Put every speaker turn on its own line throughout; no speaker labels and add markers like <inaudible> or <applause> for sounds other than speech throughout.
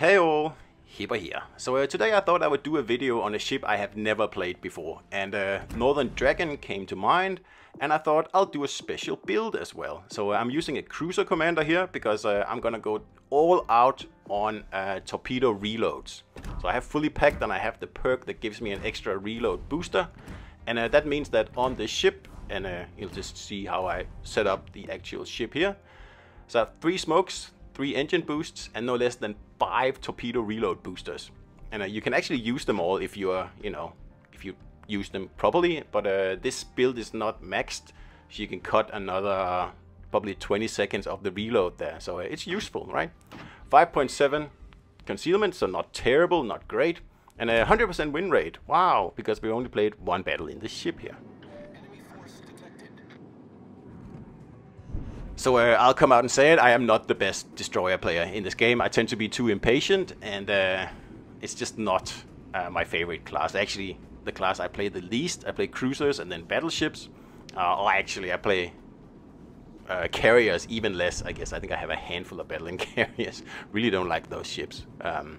Hey all, Hipper here. So uh, today I thought I would do a video on a ship I have never played before and uh, Northern Dragon came to mind and I thought I'll do a special build as well. So uh, I'm using a cruiser commander here because uh, I'm gonna go all out on uh, torpedo reloads. So I have fully packed and I have the perk that gives me an extra reload booster and uh, that means that on the ship and you'll just see how I set up the actual ship here. So I have three smokes, three engine boosts, and no less than five torpedo reload boosters. And uh, you can actually use them all if you are, you know, if you use them properly. But uh, this build is not maxed, so you can cut another uh, probably 20 seconds of the reload there. So uh, it's useful, right? 5.7 concealment, so not terrible, not great. And a 100% win rate. Wow, because we only played one battle in the ship here. So uh, I'll come out and say it, I am not the best destroyer player in this game. I tend to be too impatient and uh, it's just not uh, my favorite class. Actually, the class I play the least, I play cruisers and then battleships. Uh, or actually, I play uh, carriers even less, I guess. I think I have a handful of battling <laughs> carriers. really don't like those ships. Um,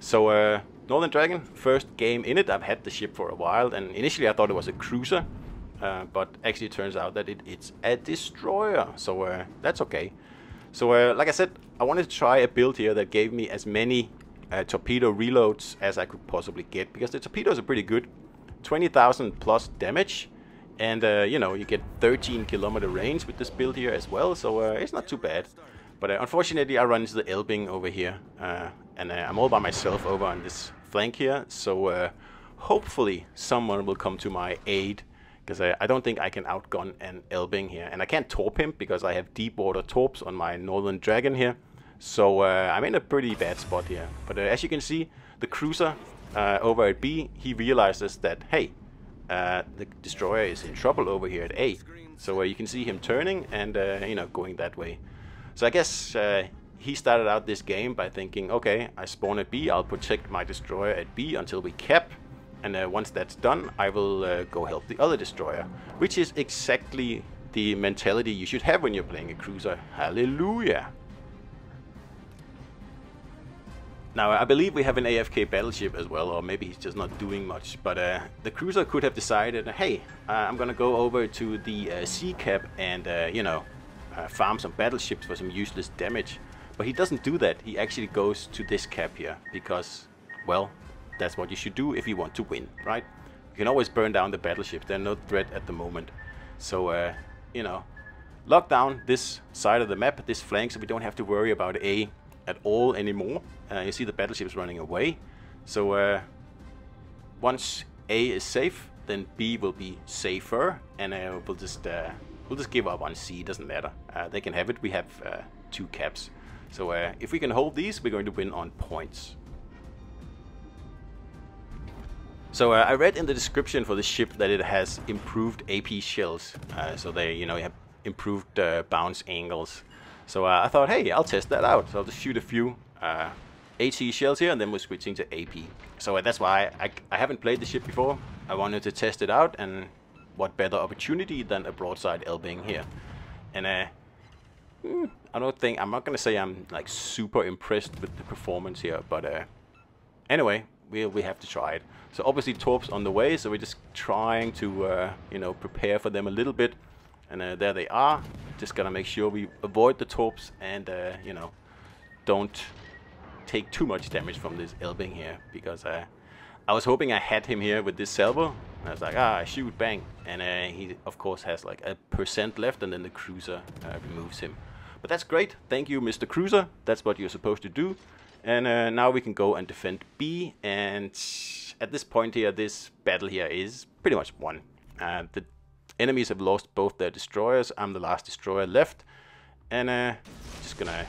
so uh, Northern Dragon, first game in it. I've had the ship for a while and initially I thought it was a cruiser. Uh, but actually it turns out that it, it's a destroyer, so uh, that's okay. So uh, like I said, I wanted to try a build here that gave me as many uh, torpedo reloads as I could possibly get, because the torpedoes are pretty good. 20,000 plus damage, and uh, you know, you get 13 kilometer range with this build here as well, so it's not too bad. But unfortunately I run into the Elbing over here, and I'm all by myself over on this flank here, so hopefully someone will come to my aid because I, I, don't think I can outgun an Elbing here. And I can't torp him because I have deep water torps on my Northern Dragon here. So uh, I'm in a pretty bad spot here. But uh, as you can see, the cruiser uh, over at B, he realizes that, hey, uh, the destroyer is in trouble over here at A. So uh, you can see him turning and, uh, you know, going that way. So I guess he started out this game by thinking, okay, I spawn at B, I'll protect my destroyer at B until we cap and uh, once that's done, I will uh, go help the other destroyer. Which is exactly the mentality you should have when you're playing a cruiser. Hallelujah! Now, I believe we have an AFK battleship as well, or maybe he's just not doing much. But uh, the cruiser could have decided, hey, uh, I'm gonna go over to the uh, C cap and, uh, you know, uh, farm some battleships for some useless damage. But he doesn't do that. He actually goes to this cap here because, well, that's what you should do if you want to win, right? You can always burn down the battleships. They're no threat at the moment. So, uh, you know, lock down this side of the map, this flank, so we don't have to worry about A at all anymore. Uh, you see the battleships running away. So, uh, once A is safe, then B will be safer, and uh, we'll just uh, we'll just give up on C. Doesn't matter. Uh, they can have it. We have uh, two caps. So if we can hold these, we're going to win on points. So uh, I read in the description for the ship that it has improved AP shells. Uh, so they, you know, have improved uh, bounce angles. So uh, I thought, hey, I'll test that out. So I'll just shoot a few uh, AT shells here, and then we're switching to AP. So uh, that's why I, I, haven't played the ship before. I wanted to test it out, and what better opportunity than a broadside Elbing here. And hmm, I don't think I'm not gonna say I'm like super impressed with the performance here, but anyway, we we have to try it. So obviously torps on the way, so we're just trying to, uh, you know, prepare for them a little bit. And uh, there they are. Just gotta make sure we avoid the torps and, uh, you know, don't take too much damage from this Elbing here. Because uh, I was hoping I had him here with this salvo. I was like, ah, shoot, bang. And uh, he, of course, has like a percent left and then the cruiser uh, removes him. But that's great. Thank you, Mr. Cruiser. That's what you're supposed to do. And uh, now we can go and defend B. And at this point here, this battle here is pretty much won. Uh, the enemies have lost both their destroyers. I'm the last destroyer left. And uh, just gonna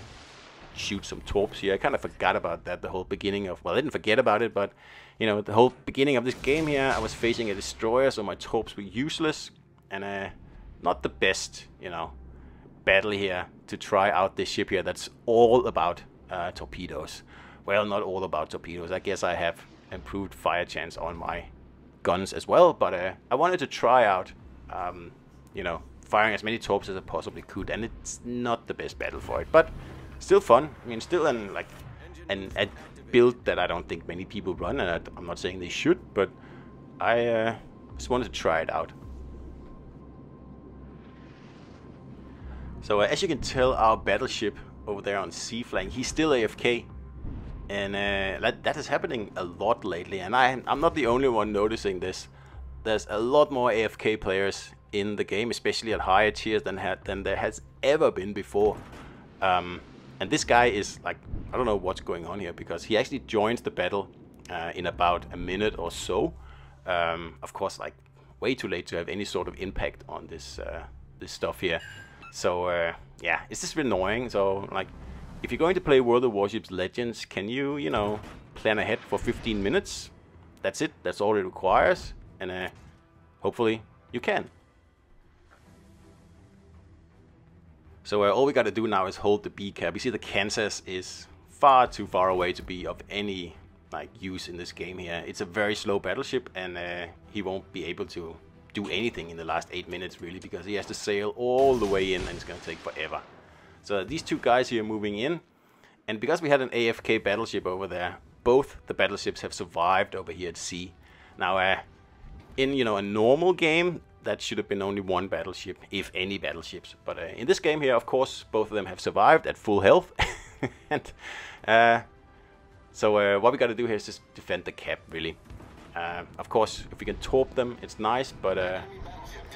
shoot some torps here. I kind of forgot about that the whole beginning of... Well, I didn't forget about it, but... You know, the whole beginning of this game here, I was facing a destroyer, so my torps were useless. And uh, not the best, you know, battle here to try out this ship here that's all about uh, torpedoes. Well, not all about torpedoes. I guess I have improved fire chance on my guns as well, but uh, I wanted to try out, um, you know, firing as many torps as I possibly could, and it's not the best battle for it, but still fun. I mean, still an like and a build that I don't think many people run, and I, am not saying they should, but I uh, just wanted to try it out. So uh, as you can tell, our battleship over there on C flank, he's still AFK. And uh, that, that is happening a lot lately, and I, I'm not the only one noticing this. There's a lot more AFK players in the game, especially at higher tiers than, had, than there has ever been before. Um, and this guy is like, I don't know what's going on here, because he actually joins the battle uh, in about a minute or so. Um, of course, like way too late to have any sort of impact on this uh, this stuff here. So uh, yeah, it's just annoying. So like, if you're going to play World of Warships Legends, can you you know plan ahead for 15 minutes? That's it. That's all it requires, and uh, hopefully you can. So uh, all we got to do now is hold the B cap. You see the Kansas is far too far away to be of any like use in this game here. It's a very slow battleship, and uh, he won't be able to do anything in the last 8 minutes really because he has to sail all the way in and it's going to take forever. So these two guys here moving in and because we had an AFK battleship over there, both the battleships have survived over here at C. Now uh, in you know a normal game that should have been only one battleship, if any battleships. But uh, in this game here, of course, both of them have survived at full health. <laughs> and uh, so uh, what we got to do here is just defend the cap, really. Uh, of course, if we can torp them, it's nice, but uh,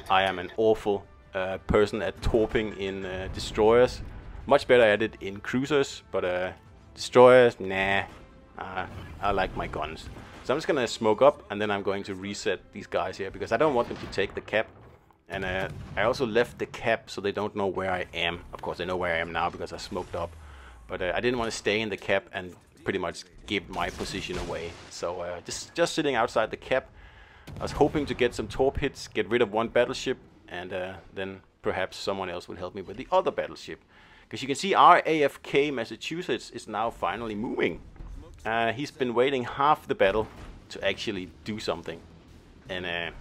I am an awful uh, person at torping in uh, destroyers. Much better at it in cruisers, but uh, destroyers, nah. Uh, I like my guns. So I'm just gonna smoke up, and then I'm going to reset these guys here, because I don't want them to take the cap. And I also left the cap so they don't know where I am. Of course, they know where I am now because I smoked up. But I didn't want to stay in the cap and pretty much give my position away. So uh, just just sitting outside the cap. I was hoping to get some torp hits, get rid of one battleship, and uh, then perhaps someone else will help me with the other battleship. Because you can see our AFK Massachusetts is now finally moving. Uh, he's been waiting half the battle to actually do something. And uh,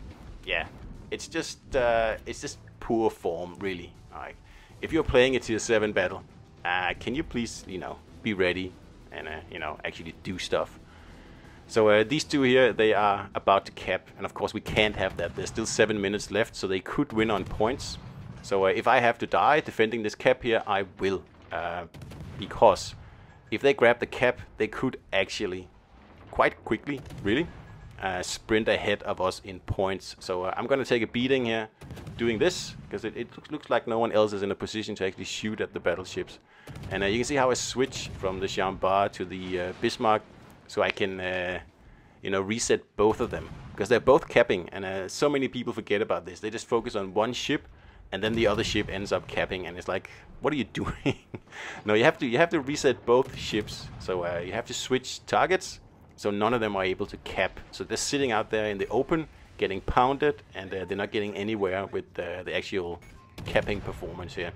yeah, it's just uh, it's just poor form, really. Like, if you're playing a tier 7 battle, uh, can you please, you know, be ready and uh, you know actually do stuff. So uh, these two here, they are about to cap, and of course we can't have that. There's still seven minutes left, so they could win on points. So uh, if I have to die defending this cap here, I will, because if they grab the cap, they could actually quite quickly, really, uh, sprint ahead of us in points. So uh, I'm going to take a beating here doing this, because it, it looks, like no one else is in a position to actually shoot at the battleships. And uh, you can see how I switch from the Jean Bart to the uh, Bismarck, so I can, uh, you know, reset both of them because they're both capping, and uh, so many people forget about this. They just focus on one ship, and then the other ship ends up capping, and it's like, what are you <laughs> doing? no, you have to you have to reset both ships. So you have to switch targets, so none of them are able to cap. So they're sitting out there in the open, getting pounded, and uh, they're not getting anywhere with the actual capping performance here.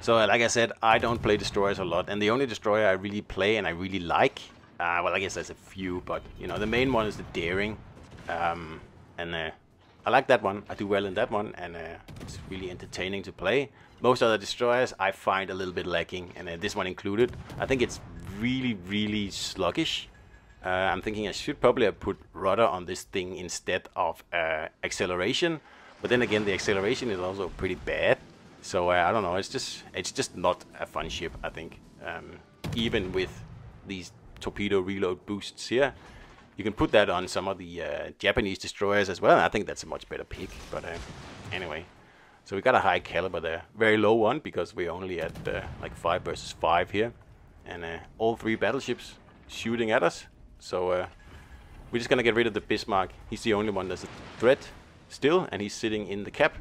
So uh, like I said, I don't play destroyers a lot, and the only destroyer I really play and I really like, uh, well, I guess there's a few, but you know, the main one is the Daring, um, and uh, I like that one. I do well in that one, and uh, it's really entertaining to play. Most other destroyers I find a little bit lacking, and uh, this one included. I think it's really, really sluggish. Uh, I'm thinking I should probably have put rudder on this thing instead of acceleration, but then again, the acceleration is also pretty bad. So uh, I don't know. It's just it's just not a fun ship. I think um, even with these torpedo reload boosts here, you can put that on some of the uh, Japanese destroyers as well. I think that's a much better pick. But uh, anyway, so we got a high caliber there, very low one because we're only at uh, like five versus five here, and uh, all three battleships shooting at us. So uh, we're just gonna get rid of the Bismarck. He's the only one that's a threat still, and he's sitting in the cap.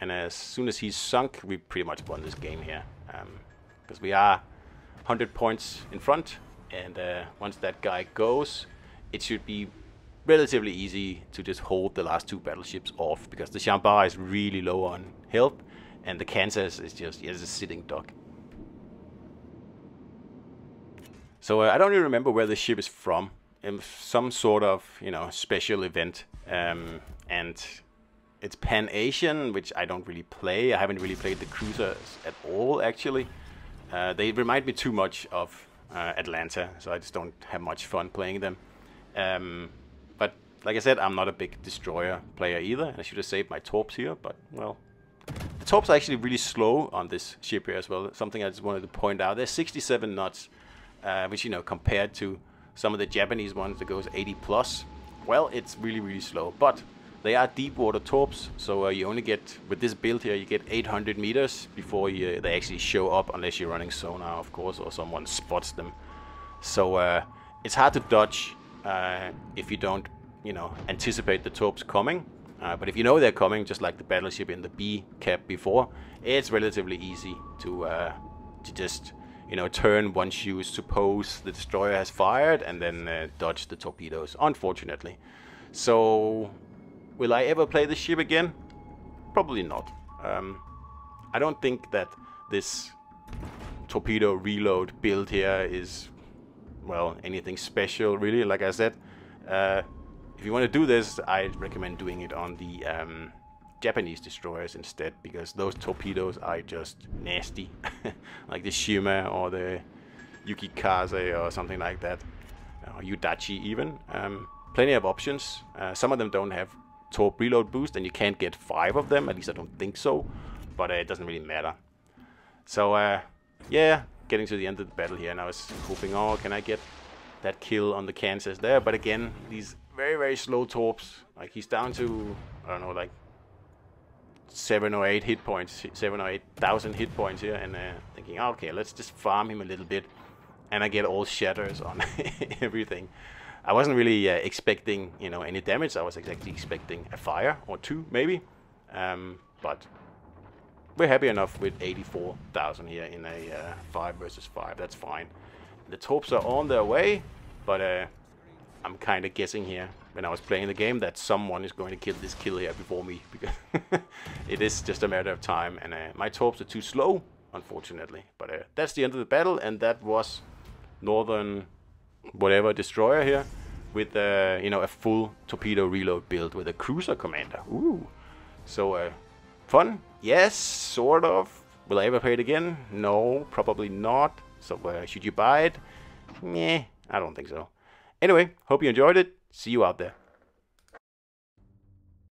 And as soon as he's sunk, we pretty much won this game here. Because um, we are 100 points in front. And uh, once that guy goes, it should be relatively easy to just hold the last two battleships off. Because the Jean is really low on health. And the Kansas is just, yeah, it's a sitting duck. So uh, I don't even remember where the ship is from. In some sort of, you know, special event. Um, and it's Pan Asian, which I don't really play. I haven't really played the cruisers at all, actually. Uh, they remind me too much of uh, Atlanta, so I just don't have much fun playing them. Um, but like I said, I'm not a big destroyer player either. I should have saved my torps here, but well, the torps are actually really slow on this ship here as well. Something I just wanted to point out. They're 67 knots, uh, which you know compared to some of the Japanese ones that goes 80 plus. Well, it's really really slow, but they are deep water torps, so uh, you only get, with this build here, you get 800 meters before you, they actually show up, unless you're running sonar, of course, or someone spots them. So uh, it's hard to dodge uh, if you don't, you know, anticipate the torps coming. Uh, but if you know they're coming, just like the battleship in the B cap before, it's relatively easy to uh, to just, you know, turn once you suppose the destroyer has fired and then uh, dodge the torpedoes, unfortunately. So Will I ever play this ship again? Probably not. Um, I don't think that this torpedo reload build here is, well, anything special really. Like I said, uh, if you want to do this, I recommend doing it on the um, Japanese destroyers instead, because those torpedoes are just nasty, <laughs> like the Shima or the Yukikaze or something like that, or Udachi even. Um, plenty of options. Uh, some of them don't have torp reload boost, and you can't get five of them. At least I don't think so, but uh, it doesn't really matter. So uh, yeah, getting to the end of the battle here, and I was hoping, oh, can I get that kill on the Kansas there? But again, these very very slow torps. Like he's down to I don't know, like seven or eight hit points, seven or eight thousand hit points here, and uh, thinking, okay, let's just farm him a little bit, and I get all shatters on <laughs> everything. I wasn't really uh, expecting, you know, any damage. I was exactly expecting a fire or two, maybe. Um, but we're happy enough with 84,000 here in a uh, 5 versus 5. That's fine. The torps are on their way, but uh, I'm kind of guessing here when I was playing the game that someone is going to kill this kill here before me because <laughs> it is just a matter of time and uh, my torps are too slow unfortunately but uh, that's the end of the battle and that was northern whatever destroyer here with uh, you know a full torpedo reload build with a cruiser commander. Ooh, so uh, fun? Yes, sort of. Will I ever play it again? No, probably not. So uh, should you buy it? Meh, I don't think so. Anyway, hope you enjoyed it. See you out there.